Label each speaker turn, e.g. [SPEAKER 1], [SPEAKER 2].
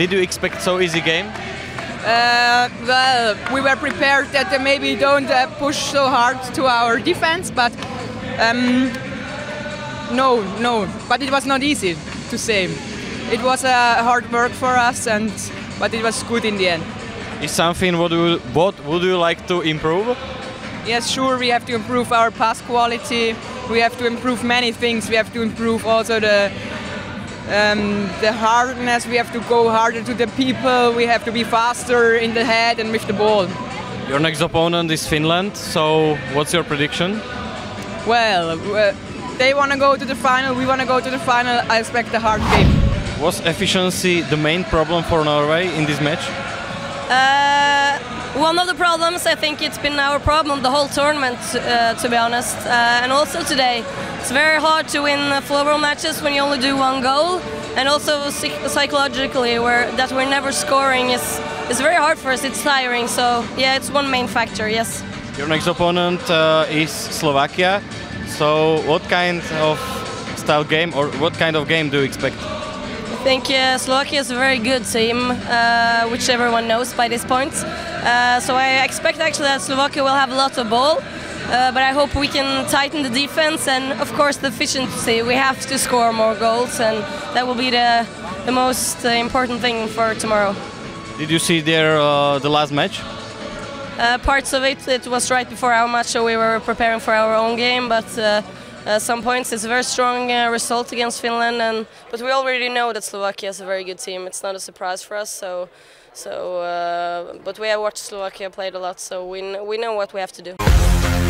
[SPEAKER 1] did you expect so easy game?
[SPEAKER 2] Uh, well, we were prepared that they maybe don't uh, push so hard to our defense, but um, no, no. But it was not easy to say. It was uh, hard work for us, and but it was good in the end.
[SPEAKER 1] Is something what you, what would you like to improve?
[SPEAKER 2] Yes, sure, we have to improve our pass quality. We have to improve many things. We have to improve also the um, the hardness. We have to go harder to the people. We have to be faster in the head and with the ball.
[SPEAKER 1] Your next opponent is Finland, so what's your prediction?
[SPEAKER 2] Well, uh, they want to go to the final. We want to go to the final. I expect a hard game.
[SPEAKER 1] Was efficiency the main problem for Norway in this match?
[SPEAKER 3] Uh, one of the problems, I think it's been our problem the whole tournament, uh, to be honest, uh, and also today. It's very hard to win floorball matches when you only do one goal, and also psychologically, where that we're never scoring is is very hard for us. It's tiring. So yeah, it's one main factor. Yes.
[SPEAKER 1] Your next opponent uh, is Slovakia. So what kind of style game or what kind of game do you expect?
[SPEAKER 3] Think uh, Slovakia is a very good team, uh, which everyone knows by this point. Uh, so I expect actually that Slovakia will have a lot of ball, uh, but I hope we can tighten the defense and of course the efficiency. We have to score more goals, and that will be the the most uh, important thing for tomorrow.
[SPEAKER 1] Did you see their uh, the last match?
[SPEAKER 3] parts of it, it was right before our match, so we were preparing for our own game, but. Uh, some points. It's a very strong uh, result against Finland, and but we already know that Slovakia is a very good team. It's not a surprise for us. So, so uh, but we have watched Slovakia played a lot, so we we know what we have to do.